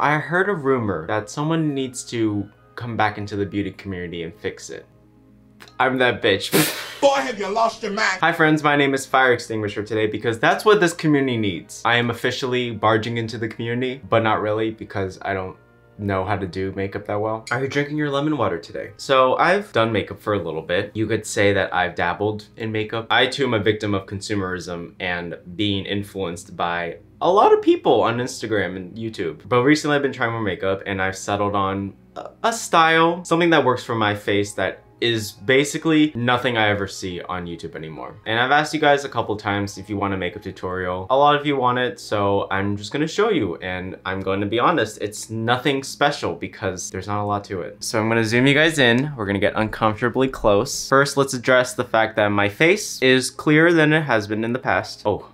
I heard a rumor that someone needs to come back into the beauty community and fix it. I'm that bitch. Boy, have you lost your mind? Hi friends, my name is Fire Extinguisher today because that's what this community needs. I am officially barging into the community, but not really because I don't know how to do makeup that well. Are you drinking your lemon water today? So I've done makeup for a little bit. You could say that I've dabbled in makeup. I too am a victim of consumerism and being influenced by a lot of people on Instagram and YouTube. But recently I've been trying more makeup and I've settled on a style, something that works for my face that is basically nothing I ever see on YouTube anymore. And I've asked you guys a couple times if you want a makeup tutorial. A lot of you want it, so I'm just gonna show you. And I'm going to be honest, it's nothing special because there's not a lot to it. So I'm gonna zoom you guys in. We're gonna get uncomfortably close. First, let's address the fact that my face is clearer than it has been in the past. Oh,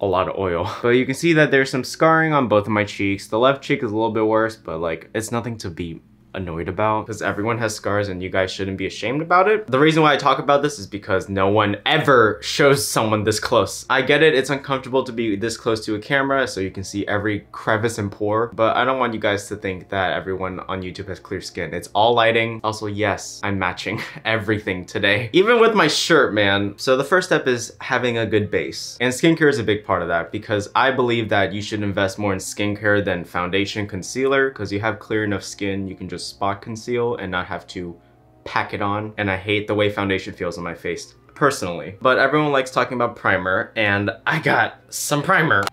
a lot of oil. But you can see that there's some scarring on both of my cheeks. The left cheek is a little bit worse, but like, it's nothing to be annoyed about because everyone has scars and you guys shouldn't be ashamed about it. The reason why I talk about this is because no one ever shows someone this close. I get it, it's uncomfortable to be this close to a camera so you can see every crevice and pore, but I don't want you guys to think that everyone on YouTube has clear skin. It's all lighting. Also, yes, I'm matching everything today. Even with my shirt, man. So the first step is having a good base. And skincare is a big part of that because I believe that you should invest more in skincare than foundation concealer because you have clear enough skin, you can just spot conceal and not have to pack it on. And I hate the way foundation feels on my face personally. But everyone likes talking about primer and I got some primer.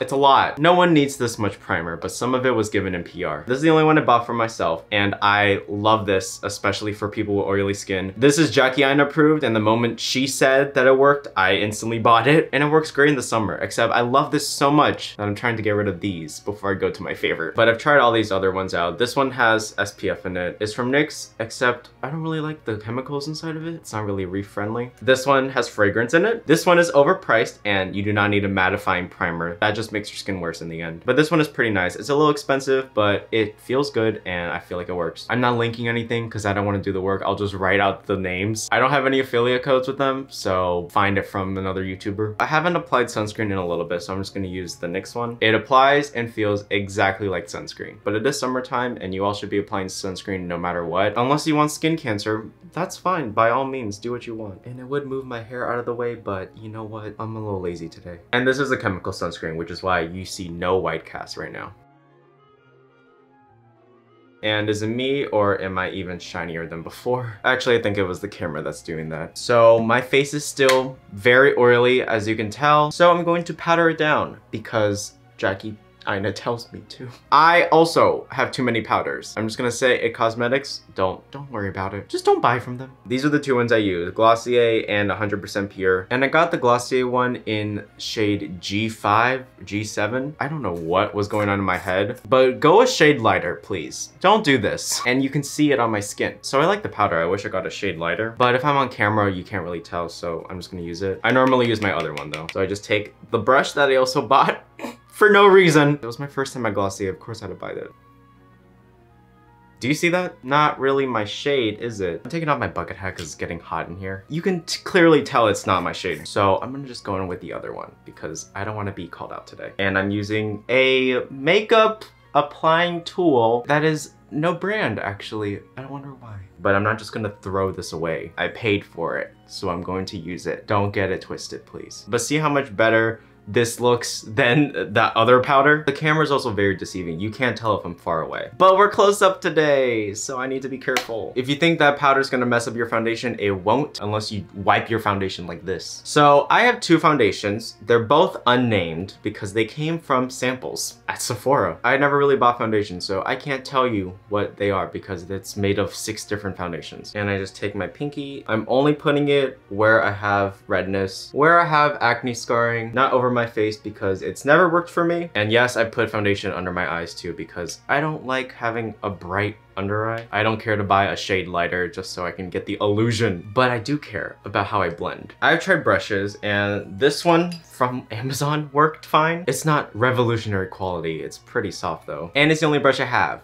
It's a lot. No one needs this much primer, but some of it was given in PR. This is the only one I bought for myself, and I love this, especially for people with oily skin. This is Jackie Aina approved, and the moment she said that it worked, I instantly bought it, and it works great in the summer, except I love this so much that I'm trying to get rid of these before I go to my favorite. But I've tried all these other ones out. This one has SPF in it. It's from NYX, except I don't really like the chemicals inside of it. It's not really reef friendly. This one has fragrance in it. This one is overpriced, and you do not need a mattifying primer. That just just makes your skin worse in the end. But this one is pretty nice. It's a little expensive, but it feels good and I feel like it works. I'm not linking anything because I don't want to do the work. I'll just write out the names. I don't have any affiliate codes with them, so find it from another YouTuber. I haven't applied sunscreen in a little bit, so I'm just going to use the NYX one. It applies and feels exactly like sunscreen, but it is summertime and you all should be applying sunscreen no matter what. Unless you want skin cancer, that's fine. By all means, do what you want. And it would move my hair out of the way, but you know what? I'm a little lazy today. And this is a chemical sunscreen, which is is why you see no white cast right now. And is it me or am I even shinier than before? Actually, I think it was the camera that's doing that. So my face is still very oily as you can tell. So I'm going to powder it down because Jackie Aina tells me to. I also have too many powders. I'm just gonna say at cosmetics, don't, don't worry about it. Just don't buy from them. These are the two ones I use, Glossier and 100% Pure. And I got the Glossier one in shade G5, G7. I don't know what was going on in my head, but go a shade lighter, please. Don't do this. And you can see it on my skin. So I like the powder. I wish I got a shade lighter, but if I'm on camera, you can't really tell. So I'm just gonna use it. I normally use my other one though. So I just take the brush that I also bought for no reason. It was my first time at Glossier, of course I had to buy that. Do you see that? Not really my shade, is it? I'm taking off my bucket hat because it's getting hot in here. You can clearly tell it's not my shade. So I'm gonna just go in with the other one because I don't want to be called out today. And I'm using a makeup applying tool that is no brand actually. I don't wonder why. But I'm not just gonna throw this away. I paid for it, so I'm going to use it. Don't get it twisted, please. But see how much better this looks than that other powder. The camera is also very deceiving. You can't tell if I'm far away. But we're close up today, so I need to be careful. If you think that powder is gonna mess up your foundation, it won't unless you wipe your foundation like this. So I have two foundations. They're both unnamed because they came from samples at Sephora. I never really bought foundation, so I can't tell you what they are because it's made of six different foundations. And I just take my pinky. I'm only putting it where I have redness, where I have acne scarring, not over my face because it's never worked for me. And yes, I put foundation under my eyes too because I don't like having a bright under eye. I don't care to buy a shade lighter just so I can get the illusion, but I do care about how I blend. I've tried brushes and this one from Amazon worked fine. It's not revolutionary quality. It's pretty soft though. And it's the only brush I have.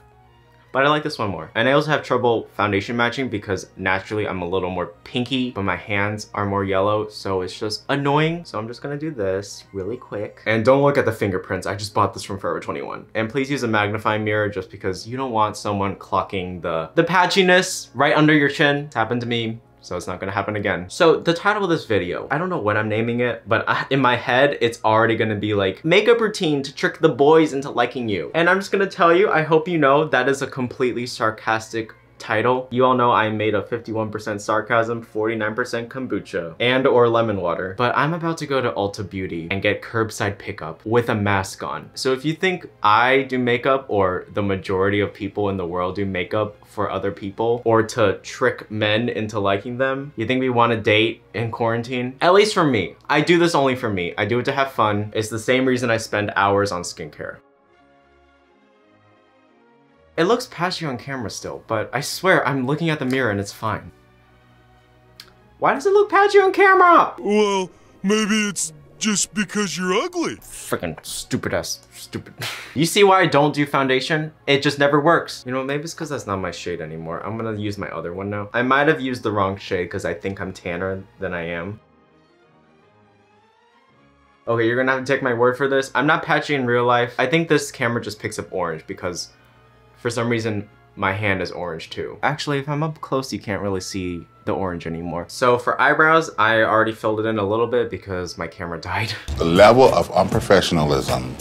But I like this one more. And I also have trouble foundation matching because naturally I'm a little more pinky, but my hands are more yellow, so it's just annoying. So I'm just gonna do this really quick. And don't look at the fingerprints. I just bought this from Forever 21. And please use a magnifying mirror just because you don't want someone clocking the, the patchiness right under your chin. It's happened to me so it's not gonna happen again. So the title of this video, I don't know what I'm naming it, but I, in my head, it's already gonna be like, makeup routine to trick the boys into liking you. And I'm just gonna tell you, I hope you know that is a completely sarcastic title. You all know I made a 51% sarcasm, 49% kombucha, and or lemon water. But I'm about to go to Ulta Beauty and get curbside pickup with a mask on. So if you think I do makeup or the majority of people in the world do makeup for other people or to trick men into liking them, you think we want to date in quarantine? At least for me. I do this only for me. I do it to have fun. It's the same reason I spend hours on skincare. It looks patchy on camera still, but I swear I'm looking at the mirror and it's fine. Why does it look patchy on camera? Well, maybe it's just because you're ugly. Freaking stupid ass, stupid. you see why I don't do foundation? It just never works. You know, maybe it's because that's not my shade anymore. I'm gonna use my other one now. I might have used the wrong shade because I think I'm tanner than I am. Okay, you're gonna have to take my word for this. I'm not patchy in real life. I think this camera just picks up orange because for some reason, my hand is orange too. Actually, if I'm up close, you can't really see the orange anymore. So for eyebrows, I already filled it in a little bit because my camera died. The level of unprofessionalism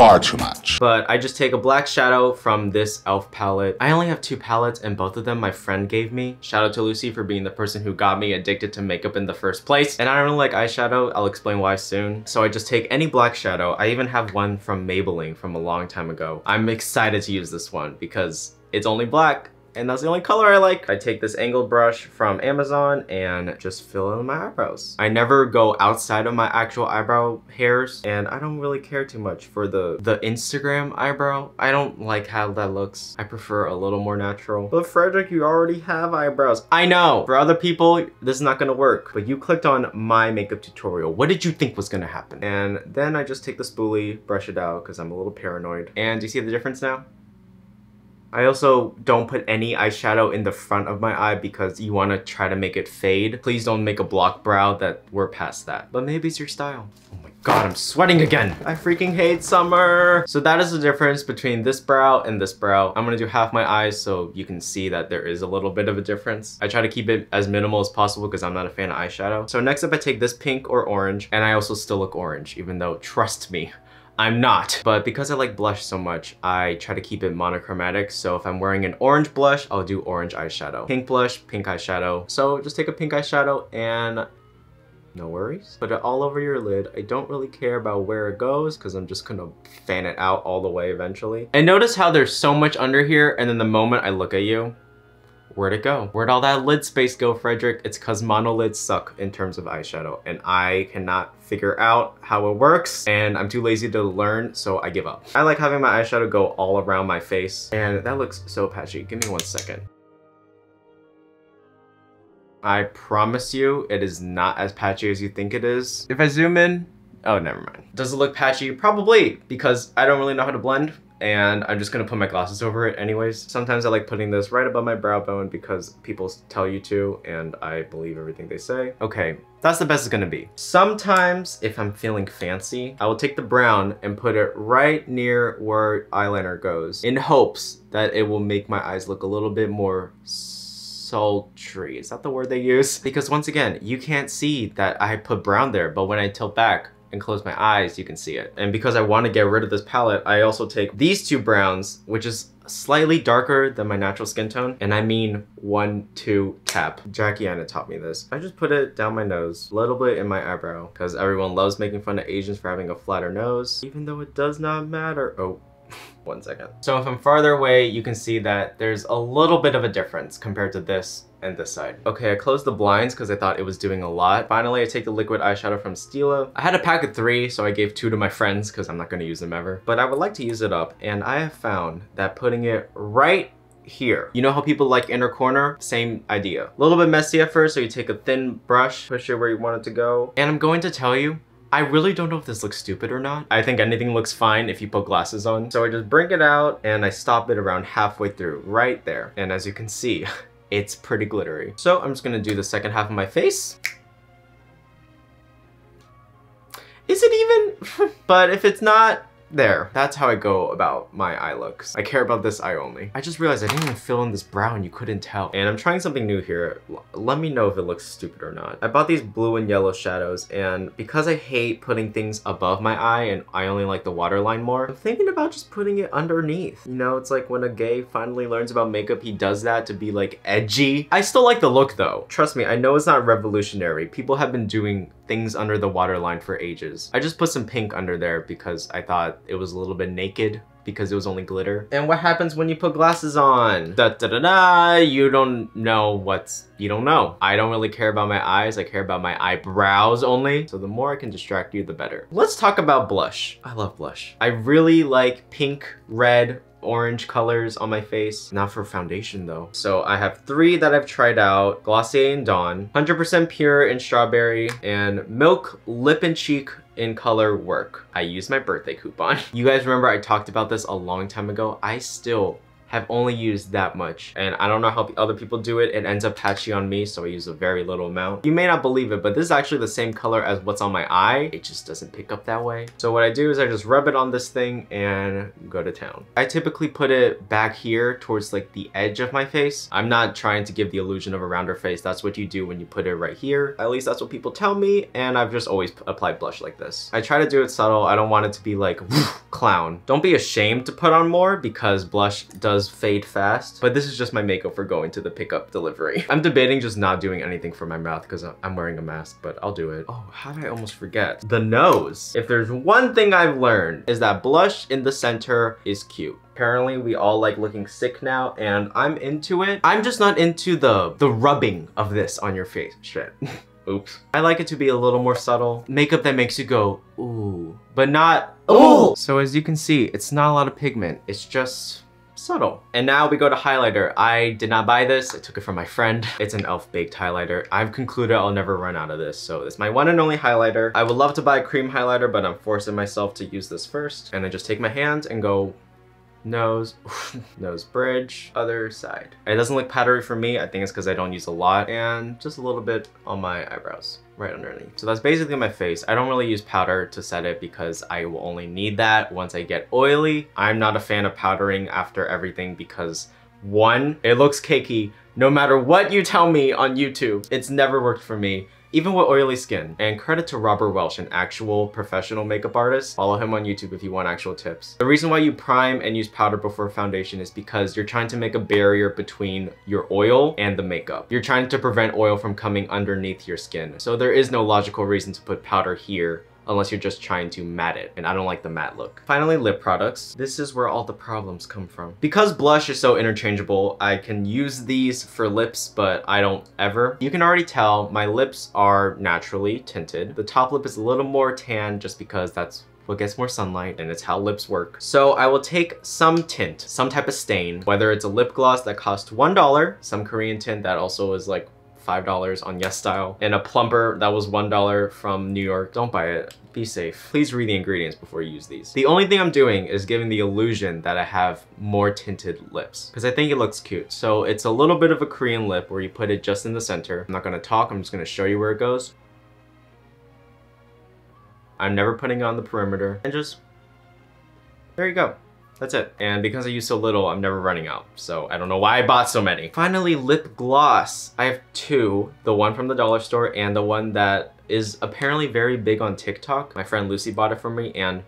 far too much. But I just take a black shadow from this e.l.f. palette. I only have two palettes and both of them my friend gave me. Shout out to Lucy for being the person who got me addicted to makeup in the first place. And I don't really like eyeshadow. I'll explain why soon. So I just take any black shadow. I even have one from Maybelline from a long time ago. I'm excited to use this one because it's only black and that's the only color I like. I take this angled brush from Amazon and just fill in my eyebrows. I never go outside of my actual eyebrow hairs and I don't really care too much for the, the Instagram eyebrow. I don't like how that looks. I prefer a little more natural. But Frederic, you already have eyebrows. I know, for other people, this is not gonna work, but you clicked on my makeup tutorial. What did you think was gonna happen? And then I just take the spoolie, brush it out because I'm a little paranoid. And do you see the difference now? I also don't put any eyeshadow in the front of my eye because you want to try to make it fade. Please don't make a block brow that we're past that. But maybe it's your style. Oh my god, I'm sweating again. I freaking hate summer. So that is the difference between this brow and this brow. I'm gonna do half my eyes so you can see that there is a little bit of a difference. I try to keep it as minimal as possible because I'm not a fan of eyeshadow. So next up I take this pink or orange and I also still look orange even though trust me, I'm not. But because I like blush so much, I try to keep it monochromatic. So if I'm wearing an orange blush, I'll do orange eyeshadow. Pink blush, pink eyeshadow. So just take a pink eyeshadow and no worries. Put it all over your lid. I don't really care about where it goes because I'm just gonna fan it out all the way eventually. And notice how there's so much under here and then the moment I look at you, Where'd it go? Where'd all that lid space go, Frederic? It's cause monolids suck in terms of eyeshadow and I cannot figure out how it works and I'm too lazy to learn, so I give up. I like having my eyeshadow go all around my face and that looks so patchy. Give me one second. I promise you, it is not as patchy as you think it is. If I zoom in, oh, never mind. Does it look patchy? Probably, because I don't really know how to blend and I'm just gonna put my glasses over it anyways. Sometimes I like putting this right above my brow bone because people tell you to and I believe everything they say. Okay, that's the best it's gonna be. Sometimes, if I'm feeling fancy, I will take the brown and put it right near where eyeliner goes in hopes that it will make my eyes look a little bit more sultry. Is that the word they use? Because once again, you can't see that I put brown there, but when I tilt back, and close my eyes, you can see it. And because I want to get rid of this palette, I also take these two browns, which is slightly darker than my natural skin tone. And I mean one, two, tap. Jackie Aina taught me this. I just put it down my nose, a little bit in my eyebrow, because everyone loves making fun of Asians for having a flatter nose, even though it does not matter. Oh, one second. So if I'm farther away, you can see that there's a little bit of a difference compared to this and this side. Okay, I closed the blinds because I thought it was doing a lot. Finally, I take the liquid eyeshadow from Stila. I had a pack of three, so I gave two to my friends because I'm not going to use them ever. But I would like to use it up, and I have found that putting it right here. You know how people like inner corner? Same idea. A little bit messy at first, so you take a thin brush, push it where you want it to go. And I'm going to tell you, I really don't know if this looks stupid or not. I think anything looks fine if you put glasses on. So I just bring it out and I stop it around halfway through, right there. And as you can see, it's pretty glittery. So I'm just gonna do the second half of my face. Is it even? but if it's not, there, that's how I go about my eye looks. I care about this eye only. I just realized I didn't even fill in this brow and you couldn't tell. And I'm trying something new here. L let me know if it looks stupid or not. I bought these blue and yellow shadows and because I hate putting things above my eye and I only like the waterline more, I'm thinking about just putting it underneath. You know, it's like when a gay finally learns about makeup, he does that to be like edgy. I still like the look though. Trust me, I know it's not revolutionary. People have been doing things under the waterline for ages. I just put some pink under there because I thought it was a little bit naked because it was only glitter. And what happens when you put glasses on? Da da da da, you don't know what's, you don't know. I don't really care about my eyes, I care about my eyebrows only. So the more I can distract you, the better. Let's talk about blush. I love blush. I really like pink, red, orange colors on my face. Not for foundation though. So I have three that I've tried out. Glossier and Dawn, 100% pure in strawberry, and Milk Lip and Cheek in color WERK. I used my birthday coupon. You guys remember I talked about this a long time ago. I still have only used that much. And I don't know how other people do it. It ends up patchy on me, so I use a very little amount. You may not believe it, but this is actually the same color as what's on my eye. It just doesn't pick up that way. So what I do is I just rub it on this thing and go to town. I typically put it back here towards like the edge of my face. I'm not trying to give the illusion of a rounder face. That's what you do when you put it right here. At least that's what people tell me. And I've just always applied blush like this. I try to do it subtle. I don't want it to be like clown. Don't be ashamed to put on more because blush does does fade fast, but this is just my makeup for going to the pickup delivery. I'm debating just not doing anything for my mouth because I'm wearing a mask, but I'll do it. Oh, how did I almost forget? The nose. If there's one thing I've learned is that blush in the center is cute. Apparently we all like looking sick now and I'm into it. I'm just not into the, the rubbing of this on your face. Shit. Oops. I like it to be a little more subtle. Makeup that makes you go, ooh, but not, ooh. So as you can see, it's not a lot of pigment. It's just subtle. And now we go to highlighter. I did not buy this. I took it from my friend. It's an e.l.f. baked highlighter. I've concluded I'll never run out of this. So it's my one and only highlighter. I would love to buy a cream highlighter, but I'm forcing myself to use this first. And I just take my hand and go nose, nose bridge, other side. It doesn't look powdery for me. I think it's because I don't use a lot and just a little bit on my eyebrows right underneath. So that's basically my face. I don't really use powder to set it because I will only need that once I get oily. I'm not a fan of powdering after everything because one, it looks cakey no matter what you tell me on YouTube. It's never worked for me even with oily skin. And credit to Robert Welsh, an actual professional makeup artist. Follow him on YouTube if you want actual tips. The reason why you prime and use powder before foundation is because you're trying to make a barrier between your oil and the makeup. You're trying to prevent oil from coming underneath your skin. So there is no logical reason to put powder here unless you're just trying to matte it, and I don't like the matte look. Finally, lip products. This is where all the problems come from. Because blush is so interchangeable, I can use these for lips, but I don't ever. You can already tell my lips are naturally tinted. The top lip is a little more tan just because that's what gets more sunlight and it's how lips work. So I will take some tint, some type of stain, whether it's a lip gloss that costs $1, some Korean tint that also is like $5 on YesStyle, and a plumper that was $1 from New York. Don't buy it. Be safe. Please read the ingredients before you use these. The only thing I'm doing is giving the illusion that I have more tinted lips because I think it looks cute. So it's a little bit of a Korean lip where you put it just in the center. I'm not gonna talk, I'm just gonna show you where it goes. I'm never putting on the perimeter and just, there you go. That's it. And because I use so little, I'm never running out. So I don't know why I bought so many. Finally, lip gloss. I have two. The one from the dollar store and the one that is apparently very big on TikTok. My friend Lucy bought it for me and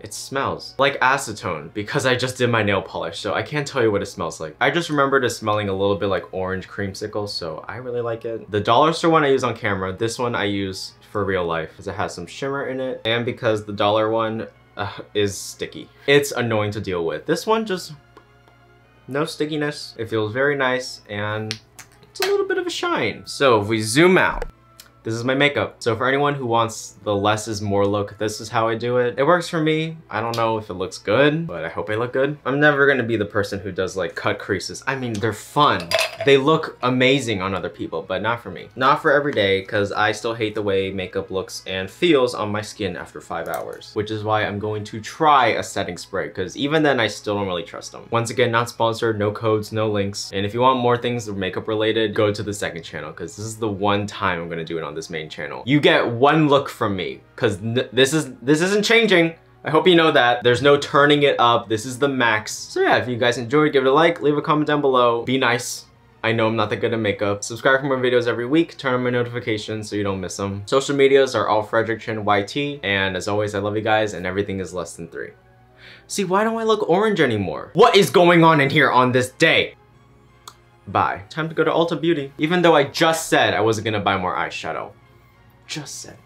it smells like acetone because I just did my nail polish, so I can't tell you what it smells like. I just remembered it smelling a little bit like orange creamsicle, so I really like it. The dollar store one I use on camera, this one I use for real life because it has some shimmer in it and because the dollar one uh, is sticky. It's annoying to deal with. This one just, no stickiness. It feels very nice and it's a little bit of a shine. So if we zoom out, this is my makeup. So for anyone who wants the less is more look, this is how I do it. It works for me. I don't know if it looks good, but I hope I look good. I'm never gonna be the person who does like cut creases. I mean, they're fun. They look amazing on other people, but not for me. Not for every day, because I still hate the way makeup looks and feels on my skin after five hours, which is why I'm going to try a setting spray, because even then I still don't really trust them. Once again, not sponsored, no codes, no links. And if you want more things makeup related, go to the second channel, because this is the one time I'm gonna do it on this main channel. You get one look from me, because this is this isn't changing. I hope you know that. There's no turning it up. This is the max. So yeah, if you guys enjoyed, give it a like, leave a comment down below. Be nice. I know I'm not that good at makeup. Subscribe for more videos every week. Turn on my notifications so you don't miss them. Social medias are all Frederic Chen YT. And as always, I love you guys and everything is less than three. See, why don't I look orange anymore? What is going on in here on this day? Bye. Time to go to Ulta Beauty. Even though I just said I wasn't gonna buy more eyeshadow. Just said.